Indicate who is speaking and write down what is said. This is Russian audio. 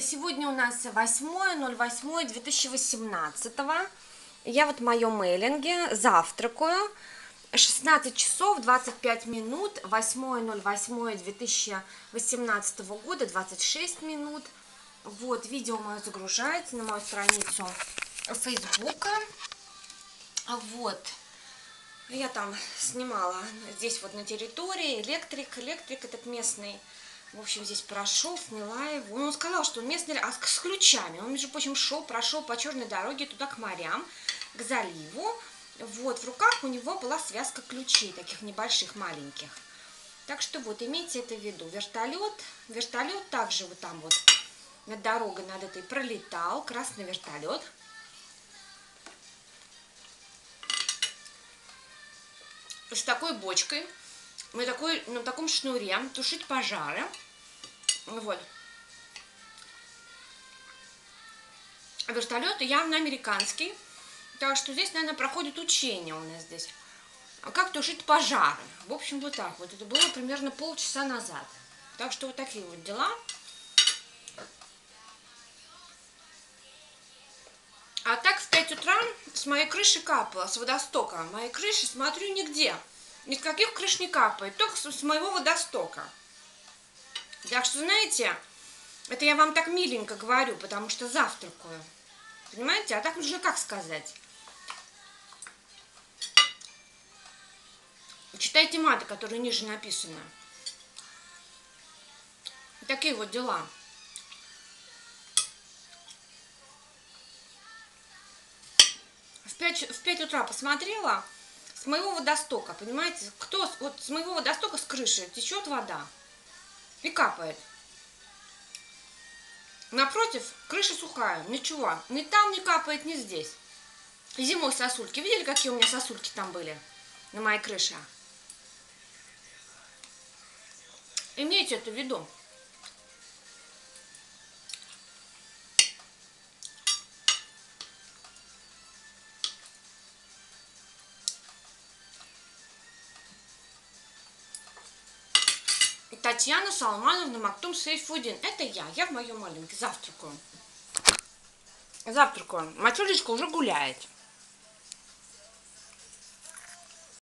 Speaker 1: Сегодня у нас 8.08.2018. Я вот в моем мейлинге завтракаю. 16 часов 25 минут, 8.08.2018 года, 26 минут. Вот, видео мое загружается на мою страницу Фейсбука. Вот. Я там снимала здесь вот на территории электрик. Электрик этот местный в общем, здесь прошел, сняла его. Он сказал, что местный, а с ключами. Он, между прочим, шел, прошел по черной дороге туда к морям, к заливу. Вот, в руках у него была связка ключей, таких небольших, маленьких. Так что вот, имейте это в виду. Вертолет, вертолет также вот там вот над дорогой над этой пролетал, красный вертолет. С такой бочкой на, такой, на таком шнуре тушить пожары. Вот. Вертолет явно американский. Так что здесь, наверное, проходит учение у нас здесь. А как тушить пожары? В общем, вот так вот. Это было примерно полчаса назад. Так что вот такие вот дела. А так в 5 утра с моей крыши капало, с водостока. Моей крыши смотрю нигде. Ни с каких крыш не капает, только с моего водостока. Так что, знаете, это я вам так миленько говорю, потому что завтракаю. Понимаете? А так нужно как сказать? Читайте маты, которые ниже написаны. Такие вот дела. В 5, в 5 утра посмотрела, с моего водостока, понимаете? Кто, вот с моего водостока, с крыши течет вода и капает. Напротив, крыша сухая, ничего. Ни там не капает, ни здесь. Зимой сосульки. Видели, какие у меня сосульки там были на моей крыше? Имейте это в виду. Татьяна Салмановна Мактум Сейфудин. Это я. Я в моем маленьком завтракаю. Завтракаю. Матюлечка уже гуляет.